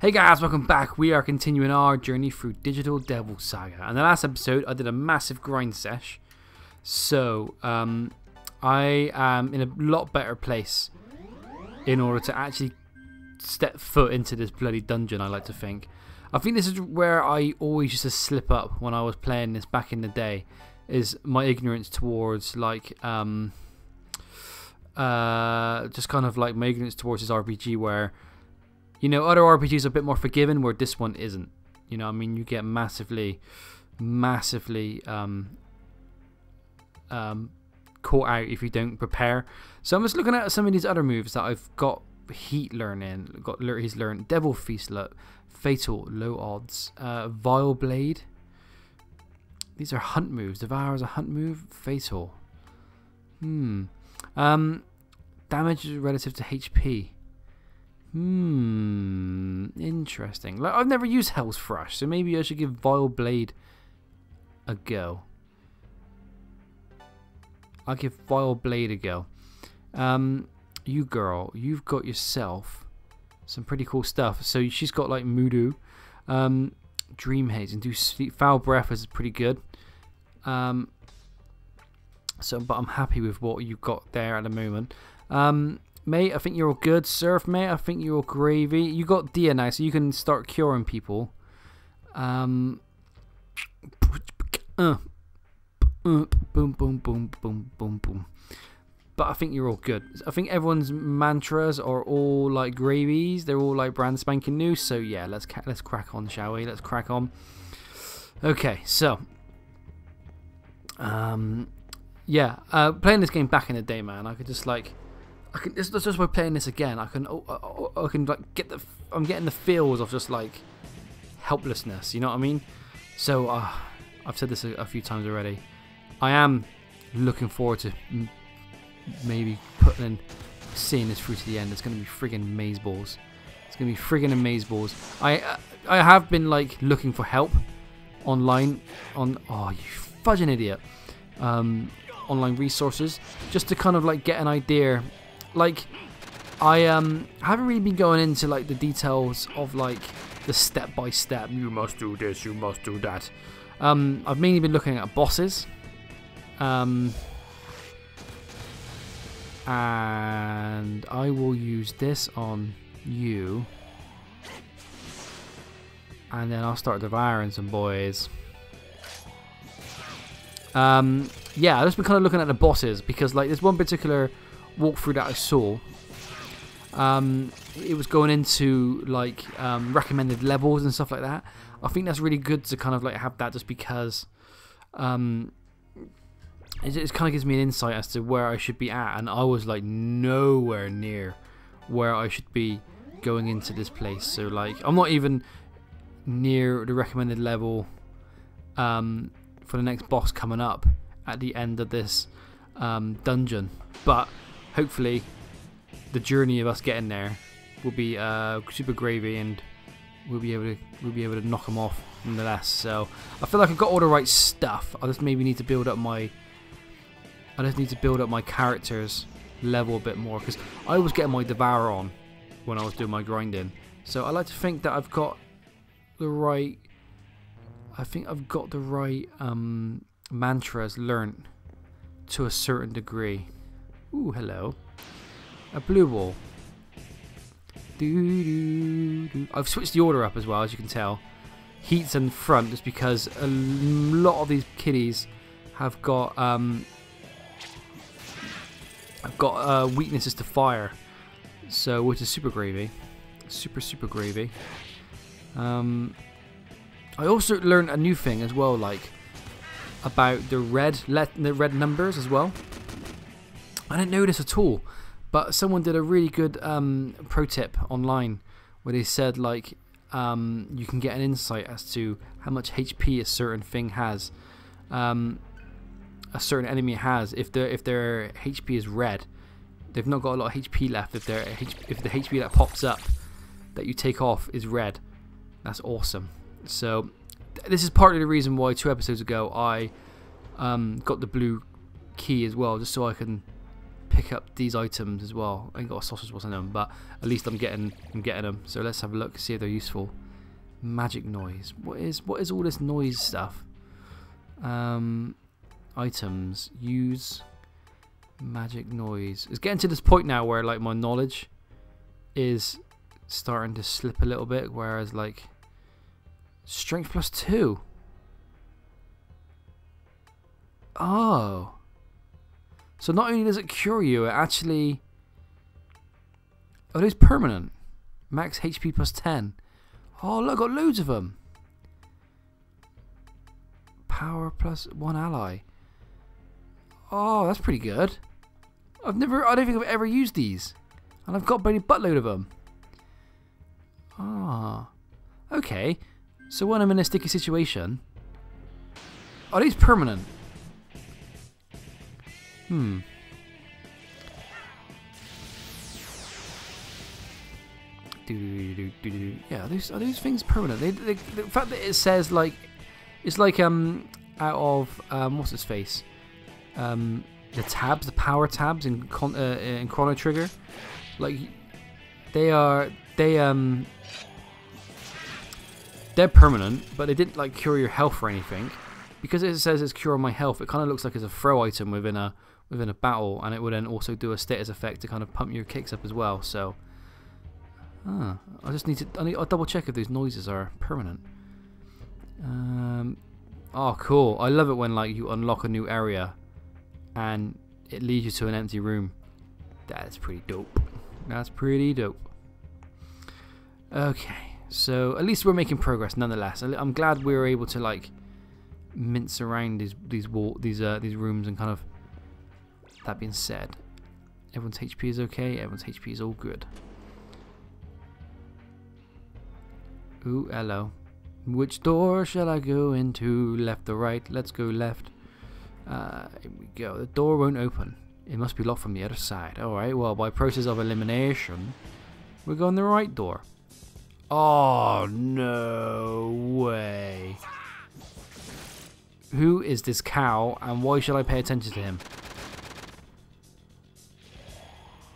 Hey guys, welcome back. We are continuing our journey through Digital Devil Saga. And the last episode, I did a massive grind sesh. So, um, I am in a lot better place in order to actually step foot into this bloody dungeon, I like to think. I think this is where I always used to slip up when I was playing this back in the day, is my ignorance towards, like, um, uh, just kind of like my ignorance towards this RPG where you know, other RPGs are a bit more forgiving, where this one isn't. You know, I mean, you get massively, massively um, um, caught out if you don't prepare. So I'm just looking at some of these other moves that I've got Heat learning, got he's learned Devil Feast, look, Fatal, low odds, uh, Vile Blade. These are hunt moves. Devour is a hunt move. Fatal. Hmm. Um, damage relative to HP. Hmm, interesting. Like I've never used Hell's Thrust, so maybe I should give Vile Blade a go. I'll give Vile Blade a go. Um, you girl, you've got yourself some pretty cool stuff. So she's got like Mudo, um, Dream Haze, and do sleep. Foul Breath is pretty good. Um, so, but I'm happy with what you've got there at the moment. Um, mate. I think you're all good. Serph, mate. I think you're all gravy. You got now, so you can start curing people. Um. Uh, uh, boom, boom, boom, boom, boom, boom. But I think you're all good. I think everyone's mantras are all like gravies. They're all like brand spanking new. So yeah, let's let's crack on, shall we? Let's crack on. Okay, so um, yeah, uh, playing this game back in the day, man, I could just like I can. This, just by playing this again, I can. Oh, oh, oh, I can like get the. I'm getting the feels of just like helplessness. You know what I mean? So uh, I've said this a, a few times already. I am looking forward to maybe putting in seeing this through to the end. It's gonna be friggin' maze balls. It's gonna be friggin' maze balls. I uh, I have been like looking for help online on. Oh, you fudging idiot. Um, online resources just to kind of like get an idea like I um haven't really been going into like the details of like the step by step. You must do this. You must do that. Um, I've mainly been looking at bosses. Um, and I will use this on you. And then I'll start devouring some boys. Um, yeah, I've just been kind of looking at the bosses because like there's one particular walkthrough that I saw, um, it was going into like um, recommended levels and stuff like that. I think that's really good to kind of like have that just because um, it, it kind of gives me an insight as to where I should be at, and I was like nowhere near where I should be going into this place. So like I'm not even near the recommended level um, for the next boss coming up at the end of this um, dungeon, but hopefully the journey of us getting there will be uh, super gravy and we'll be able to we'll be able to knock them off nonetheless. So I feel like I've got all the right stuff. I just maybe need to build up my I just need to build up my characters level a bit more because I was getting my devour on when I was doing my grinding. So I like to think that I've got the right I think I've got the right um, mantras learnt to a certain degree. Ooh, hello. A blue wall. Doo, doo, doo. I've switched the order up as well, as you can tell. Heat's in front just because a lot of these kiddies have got um, have got uh, weaknesses to fire, so which is super gravy, super super gravy. Um, I also learned a new thing as well, like about the red let the red numbers as well. I didn't know this at all, but someone did a really good um, pro tip online where they said like um, you can get an insight as to how much HP a certain thing has, um, a certain enemy has. If their if their HP is red, they've not got a lot of HP left. If their if the HP that pops up that you take off is red, that's awesome. So this is partly the reason why two episodes ago I got the blue key as well, just so I can pick up these items as well. I ain't got a sausage what's in them, but at least I'm getting I'm getting them. So let's have a look, see if they're useful. Magic noise. What is what is all this noise stuff? Um, items. Use magic noise. It's getting to this point now where like my knowledge is starting to slip a little bit, whereas like strength plus two. Oh. So not only does it cure you, it actually. Oh, it's permanent. Max HP plus 10. Oh, look, got loads of them. Power plus one ally. Oh, that's pretty good. I've never, I don't think I've ever used these. And I've got a buttload of them. Ah. Okay. So when I'm in a sticky situation. Are these permanent? Hmm. Yeah, are these, are these things permanent? They, they, the fact that it says like it's like um out of um what's his face, um the tabs, the power tabs in Con- uh, in Chrono Trigger, like they are they um they're permanent, but they didn't like cure your health or anything. Because it says it's cure my health, it kind of looks like it's a throw item within a within a battle, and it would then also do a status effect to kind of pump your kicks up as well. So, ah, I just need to I need, I'll double check if these noises are permanent. Um, oh, cool! I love it when like you unlock a new area, and it leads you to an empty room. That's pretty dope. That's pretty dope. Okay, so at least we're making progress nonetheless. I'm glad we were able to like mince around these these wall these uh these rooms and kind of that being said, everyone's HP is okay, everyone's HP is all good. Ooh, hello. Which door shall I go into? Left or right? Let's go left. Uh, here we go. The door won't open. It must be locked from the other side. Alright, well, by process of elimination, we're going the right door. Oh, no way. Who is this cow, and why should I pay attention to him?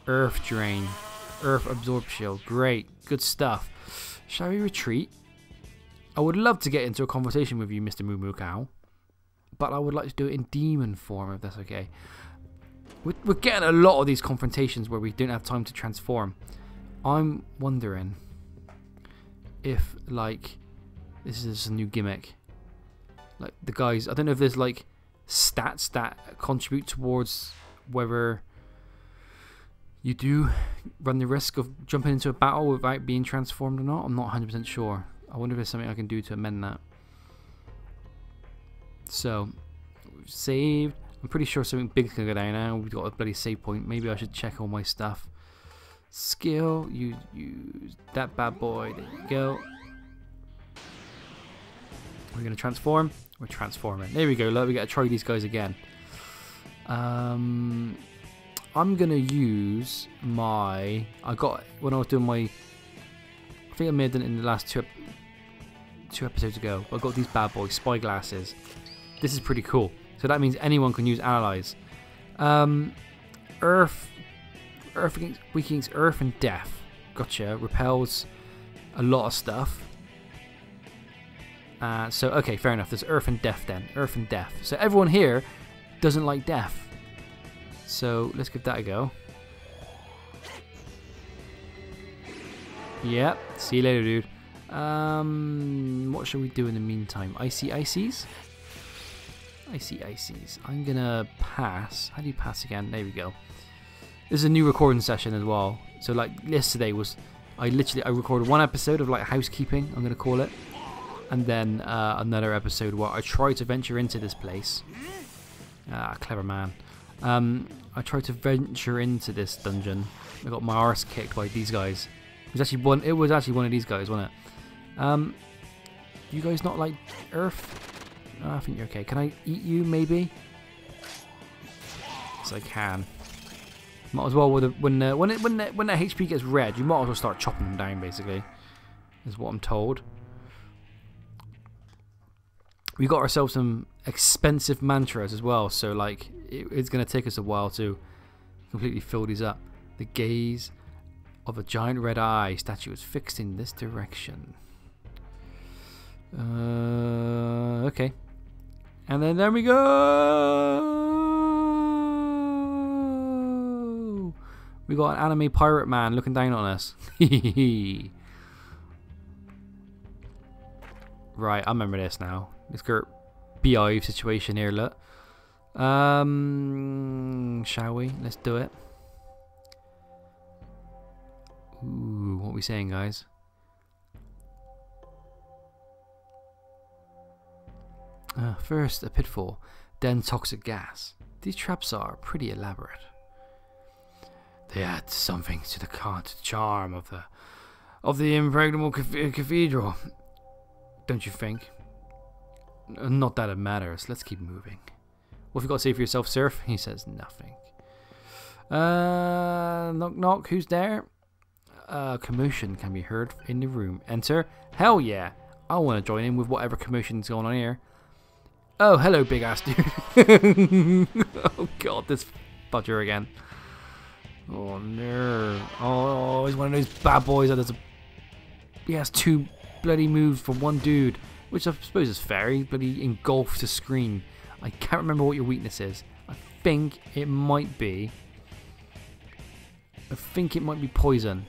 Earth Drain. Earth Absorb Shield. Great. Good stuff. Shall we retreat? I would love to get into a conversation with you, Mr. Moo Moo Cow. But I would like to do it in demon form, if that's okay. We're, we're getting a lot of these confrontations where we don't have time to transform. I'm wondering if, like, this is a new gimmick. Like, the guys, I don't know if there's, like, stats that contribute towards whether you do run the risk of jumping into a battle without being transformed or not. I'm not 100% sure. I wonder if there's something I can do to amend that. So, saved. I'm pretty sure something big's gonna go down now. We've got a bloody save point. Maybe I should check all my stuff. Skill, you use that bad boy. There you go. We're gonna transform. We're transforming. There we go. Look, we gotta try these guys again. Um, I'm gonna use my. I got when I was doing my. I think I made it in the last two two episodes ago. I got these bad boys, spy glasses. This is pretty cool. So that means anyone can use allies. Um, Earth, Earth weakens Earth and Death. Gotcha. Repels a lot of stuff. Uh, so okay, fair enough. There's Earth and Death then. Earth and Death. So everyone here doesn't like death. So let's give that a go. Yep. See you later, dude. Um, what shall we do in the meantime? Icy ices? Icy ices. I'm gonna pass. How do you pass again? There we go. This is a new recording session as well. So like yesterday was, I literally I recorded one episode of like housekeeping. I'm gonna call it, and then uh, another episode where I tried to venture into this place. Ah, clever man. Um, I tried to venture into this dungeon. I got my arse kicked by these guys. It was actually one. It was actually one of these guys, wasn't it? Um, you guys not like Earth? Oh, I think you're okay. Can I eat you, maybe? Yes, I can. Might as well when when uh, when it, when the, when HP gets red, you might as well start chopping them down. Basically, is what I'm told. We got ourselves some expensive mantras as well, so like it, it's going to take us a while to completely fill these up. The gaze of a giant red eye statue is fixed in this direction. Uh, okay. And then there we go. We got an anime pirate man looking down on us. right, I remember this now. Let's go beehive situation here, look. Um, shall we? Let's do it. Ooh, what are we saying, guys? Uh, first, a pitfall, then toxic gas. These traps are pretty elaborate. They add something to the charm of the of the impregnable cathedral. Don't you think? Not that it matters. Let's keep moving. What have you got to say for yourself, Serph? He says nothing. Uh, knock knock. Who's there? Uh, commotion can be heard in the room. Enter. Hell yeah! I want to join in with whatever commotion's going on here. Oh, hello, big ass dude. oh god, this budger again. Oh no. Oh, he's one of those bad boys that does a. He has two bloody moves for one dude, which I suppose is fair. But he engulfs the screen. I can't remember what your weakness is. I think it might be. I think it might be poison.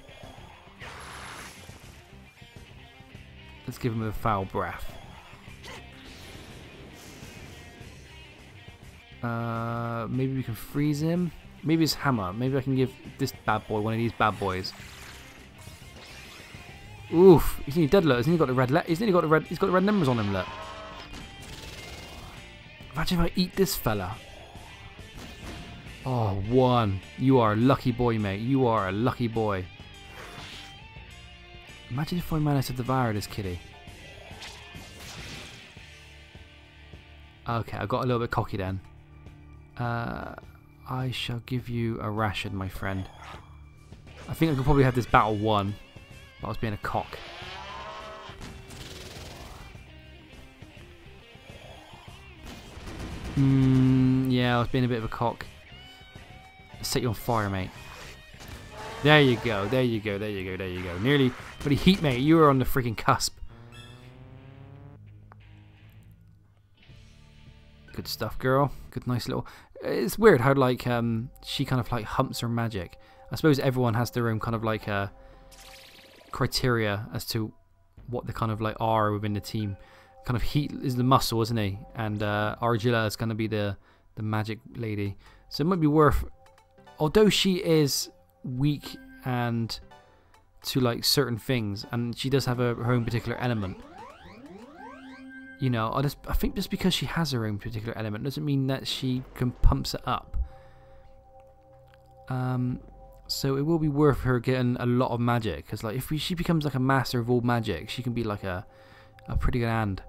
Let's give him a foul breath. Uh, maybe we can freeze him. Maybe his hammer. Maybe I can give this bad boy one of these bad boys. Oof! He's nearly dead. Look, he's nearly got the red. he's nearly got the red. He's got the red numbers on him. Look. Imagine if I eat this fella. Oh, one. You are a lucky boy, mate. You are a lucky boy. Imagine if I managed to devour this kitty. Okay, I got a little bit cocky then. Uh, I shall give you a ration, my friend. I think I could probably have this battle won, I was being a cock. Hmm, yeah, I was being a bit of a cock. set you on fire, mate. There you go, there you go, there you go, there you go. Nearly, pretty heat, mate. You were on the freaking cusp. Good stuff, girl. Good, nice little. It's weird how like um she kind of like humps her magic. I suppose everyone has their own kind of like uh, criteria as to what they kind of like are within the team. Kind of heat is the muscle, isn't he? And uh, Argilla is going to be the the magic lady. So it might be worth, although she is weak and to like certain things, and she does have a, her own particular element you know, I just I think just because she has her own particular element doesn't mean that she can pumps it up. Um, so it will be worth her getting a lot of magic because like if we, she becomes like a master of all magic, she can be like a a pretty good hand.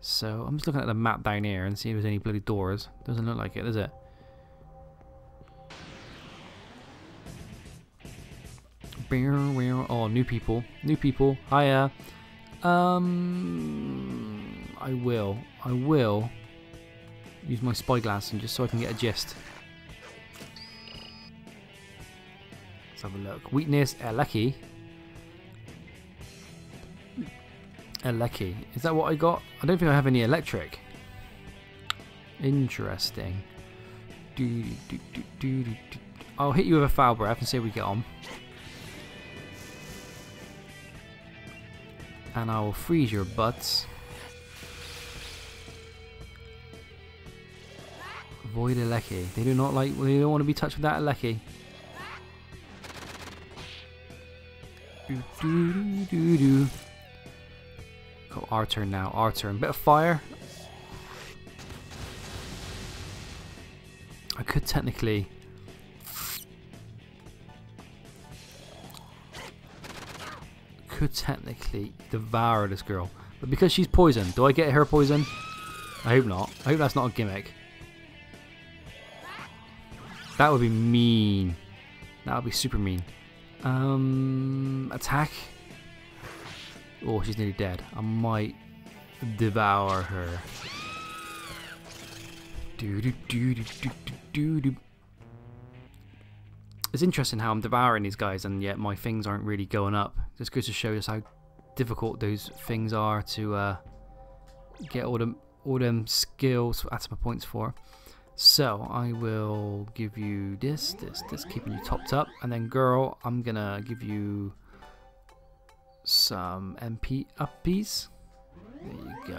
So I'm just looking at the map down here and see if there's any bloody doors. Doesn't look like it, does it? Oh, new people, new people. Hiya. Um, I will. I will use my spyglass and just so I can get a gist. Let's have a look. Weakness, Eleki. Eleki. Is that what I got? I don't think I have any electric. Interesting. Do, do, do, I'll hit you with a foul breath and see how we get on. And I will freeze your butts. Avoid Eleki. They do not like. They don't want to be touched with that Eleki. Do, do, do, do. Go our turn now. Our turn. Bit of fire. I could technically. Could technically devour this girl, but because she's poisoned, do I get her poison? I hope not. I hope that's not a gimmick. That would be mean. That would be super mean. Um, attack. Oh, she's nearly dead. I might devour her. Do do do do do do do. It's interesting how I'm devouring these guys and yet my things aren't really going up. Just goes to show us how difficult those things are to uh, get all them all them skills my points for. So I will give you this, this, this, keeping you topped up, and then girl, I'm gonna give you some MP uppies. There you go.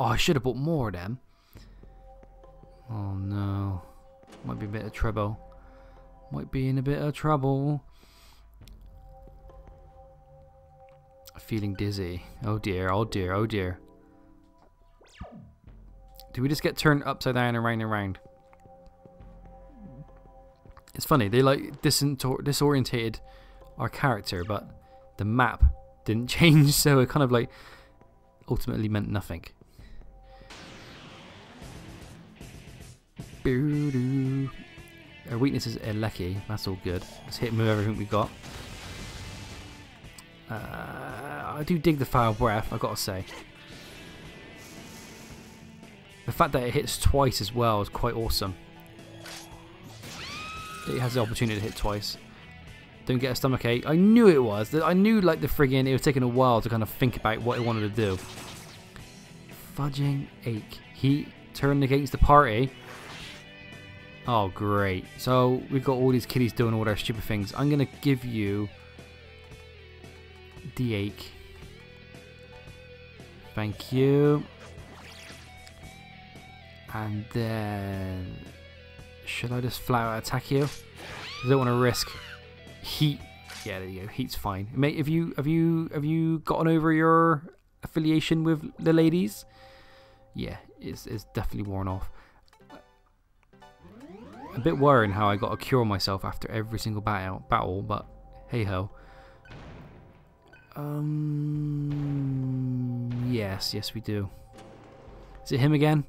Oh, I should have bought more of them. Oh no, might be a bit of trouble. Might be in a bit of trouble. Feeling dizzy. Oh dear, oh dear, oh dear. Do we just get turned upside down and round and round? It's funny, they like disorientated our character, but the map didn't change, so it kind of like ultimately meant nothing. Our weakness is Eleki, that's all good. Let's hit him with everything we got. Uh, I do dig the foul breath, i got to say. The fact that it hits twice as well is quite awesome. It has the opportunity to hit twice. Don't get a stomach ache. I knew it was. I knew like the friggin' it was taking a while to kind of think about what it wanted to do. Fudging ache. He turned against the party. Oh, great. So we've got all these kiddies doing all their stupid things. I'm to give you the ache. Thank you. And then... Should I just flat out attack you? I don't want to risk heat. Yeah, there you go. Heat's fine. Mate, have you have you have you gotten over your affiliation with the ladies? Yeah, it's it's definitely worn off. A bit worrying how I got to cure myself after every single battle, battle but hey ho. Um, yes, yes we do. Is it him again?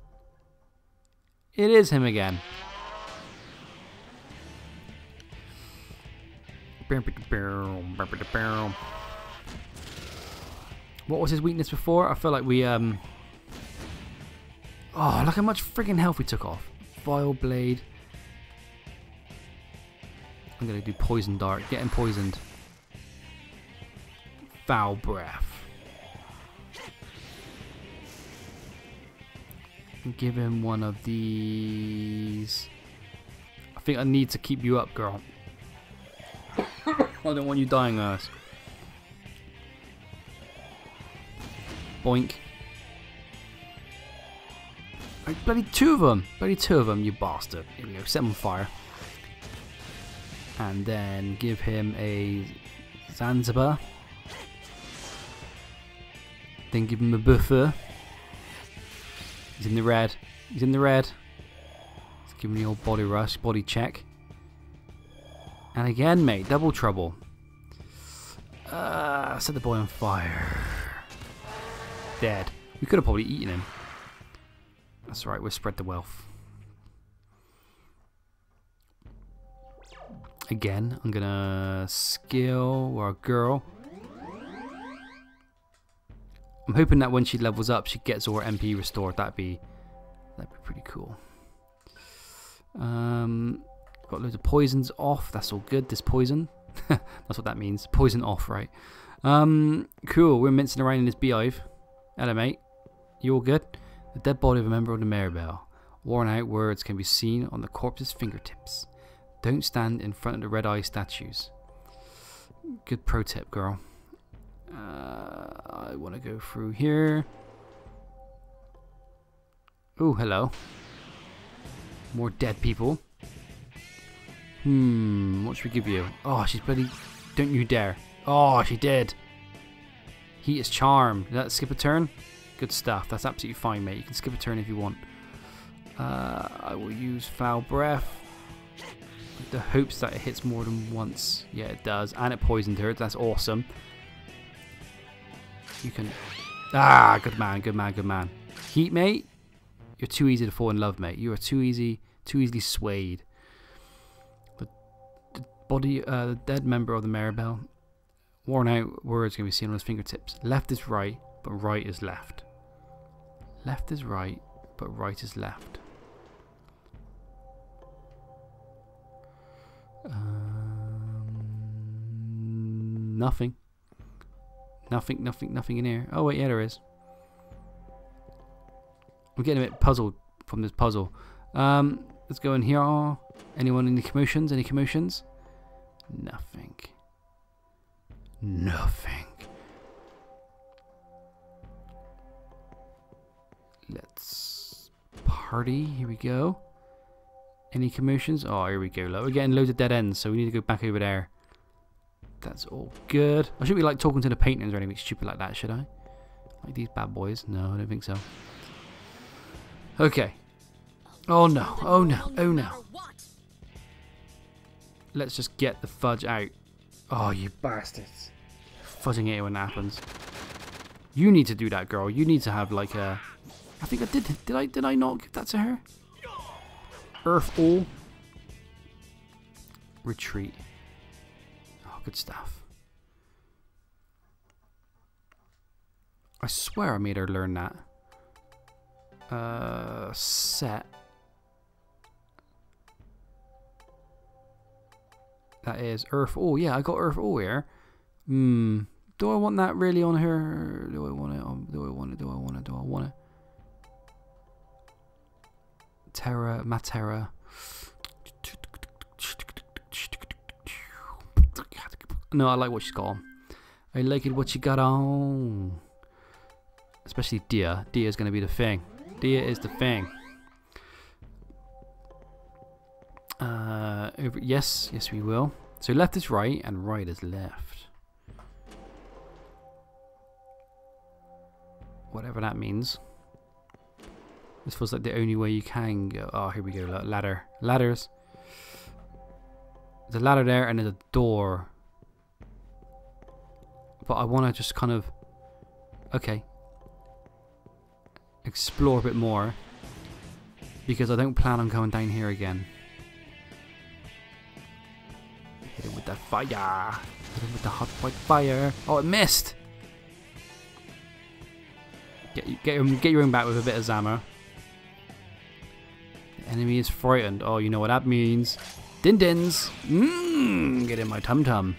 It is him again. What was his weakness before? I feel like we, um... Oh, look how much friggin' health we took off. Vile Blade. I'm gonna do Poison Dart. Getting poisoned. Foul Breath. Give him one of these. I think I need to keep you up, girl. I don't want you dying, Earth. Boink. Bloody two of them. Bloody two of them, you bastard. Here we go. Set him on fire. And then give him a Zanzibar. Then give him a buffer. He's in the red. He's in the red. Give him the old body rush, body check. And again, mate, double trouble. Uh, set the boy on fire. Dead. We could have probably eaten him. That's right, we'll spread the wealth. Again, I'm gonna skill our girl. I'm hoping that when she levels up, she gets all her MP restored. That'd be that'd be pretty cool. Um, got loads of poisons off. That's all good. This poison, that's what that means. Poison off, right? Um, cool. We're mincing around in this beehive. Hello, mate. You all good? The dead body of a member of the Maribel. Worn out words can be seen on the corpse's fingertips. Don't stand in front of the red eye statues. Good pro tip, girl. Uh, I want to go through here. Oh, hello. More dead people. Hmm, what should we give you? Oh, she's bloody... Don't you dare. Oh, she did. Heat is charm. Did that skip a turn? Good stuff. That's absolutely fine, mate. You can skip a turn if you want. Uh, I will use foul breath. With the hopes that it hits more than once. Yeah, it does. And it poisoned her. That's awesome. You can... Ah, good man, good man, good man. Heat, mate. You're too easy to fall in love, mate. You are too easy, too easily swayed. Body, uh, dead member of the Maribel. Worn out words can be seen on his fingertips. Left is right, but right is left. Left is right, but right is left. Uh, Nothing. Nothing, nothing, nothing in here. Oh, wait, yeah, there is. I'm getting a bit puzzled from this puzzle. Um, let's go in here. Anyone any commotions? Any commotions? Nothing. Nothing. Let's party. Here we go. Any commotions? Oh, here we go. We're getting loads of dead ends, so we need to go back over there. That's all good. I shouldn't be like talking to the paintings or anything stupid like that, should I? Like these bad boys? No, I don't think so. Okay. Oh no, oh no, oh no. Let's just get the fudge out. Oh, you bastards. Fuzzing it when that happens. You need to do that, girl. You need to have like a... I think I did. Did I, did I not give that to her? Earth all. Retreat. Oh, good stuff. I swear I made her learn that. Uh, set. That is Earth. Oh, yeah, I got Earth Oh here. Hmm. Do I want that really on her? Do I want it? Do I want it? Do I want it? Do I want it? Tera, Matera. No, I like what she's got on. I like it what she got on. Especially Dia. Dia is going to be the thing. Dia is the thing. Uh, over, yes, yes we will. So left is right and right is left. Whatever that means. This feels like the only way you can go. Oh, here we go. Ladder. Ladders. There's a ladder there and there's a door. But I want to just kind of... Okay. Explore a bit more. Because I don't plan on going down here again. Hit it with that fire. Hit it with the hot white fire. Oh, it missed! Get, get, your, get your own back with a bit of Zama. The enemy is frightened. Oh, you know what that means. Din dins. Mmm, get in my tum tum.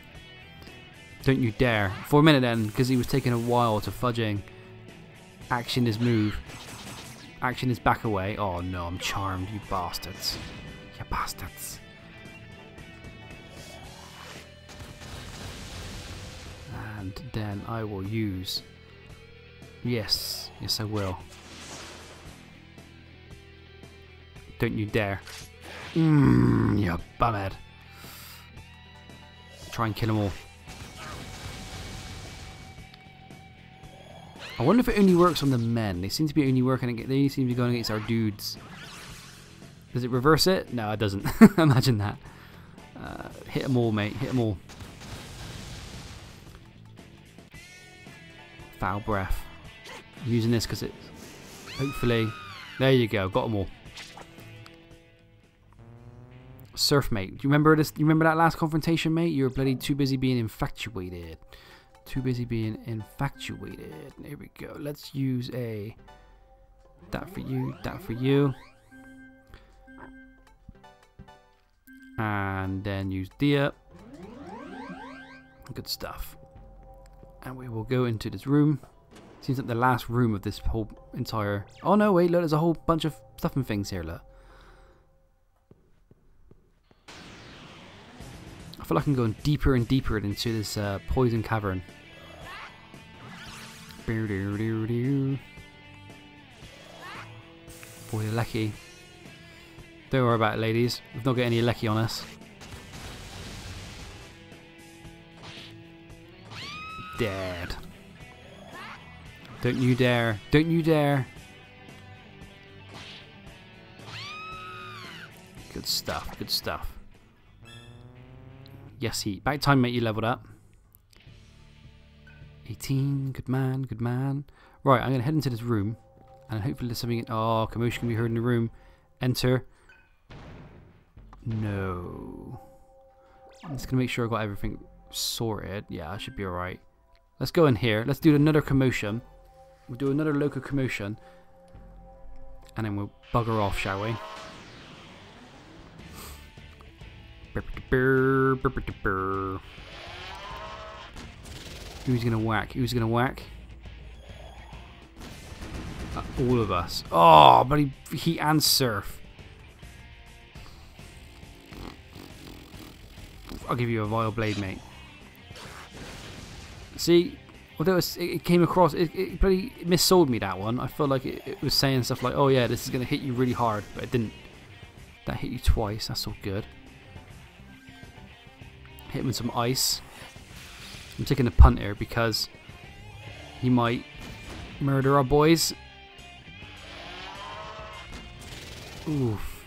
Don't you dare. For a minute then, because he was taking a while to fudging. Action is move. Action is back away. Oh no, I'm charmed, you bastards. You bastards. And then I will use... Yes, yes I will. Don't you dare. Mmm, you bumhead. Try and kill them all. I wonder if it only works on the men. They seem to be only working they seem to be going against our dudes. Does it reverse it? No, it doesn't. Imagine that. Uh, hit them all, mate. Hit them all. Foul breath. I'm using this because it. Hopefully. There you go. Got them all. Serph, mate. Do you remember this? You remember that last confrontation, mate? You were bloody too busy being infatuated. Too busy being infatuated. There we go. Let's use a. That for you. That for you. And then use Dia. Good stuff. And we will go into this room. Seems like the last room of this whole entire... Oh no, wait, look, there's a whole bunch of stuff and things here, look. I feel like I'm going deeper and deeper into this uh, poison cavern. Boy, lucky. Don't worry about it, ladies. We've not got any lucky on us. Dead. Don't you dare. Don't you dare. Good stuff. Good stuff. Yes, he. Back time, mate. You leveled up. 18. Good man. Good man. Right, I'm going to head into this room. And hopefully there's something... Oh, commotion can be heard in the room. Enter. No. I'm just going to make sure I got everything sorted. Yeah, I should be alright. Let's go in here. Let's do another commotion. We'll do another local commotion. And then we'll bugger off, shall we? Who's gonna whack? Who's gonna whack? Uh, all of us. Oh, but he heat and Serph. I'll give you a vile blade, mate. See, although it, came across, it, it pretty missold me that one. I felt like it, it was saying stuff like, "Oh yeah, this is gonna hit you really hard," but it didn't. That hit you twice. That's all good. Hit him with some ice. I'm taking a punt here because he might murder our boys. Oof.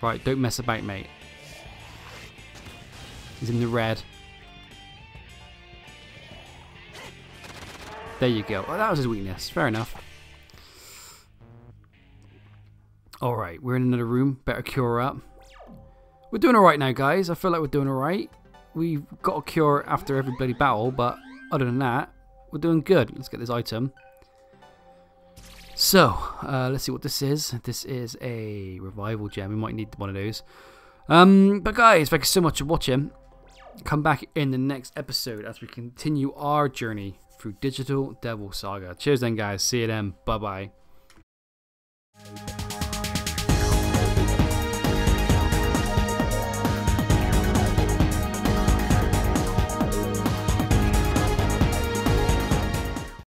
Right, don't mess about, mate. He's in the red. There you go. Oh, that was his weakness. Fair enough. Alright, we're in another room. Better cure up. We're doing alright now, guys. I feel like we're doing alright. We've got a cure after every bloody battle, but other than that, we're doing good. Let's get this item. So, uh, let's see what this is. This is a revival gem. We might need one of those. Um, but guys, thank you so much for watching. Come back in the next episode as we continue our journey through Digital Devil Saga. Cheers then, guys. See you then. Bye-bye.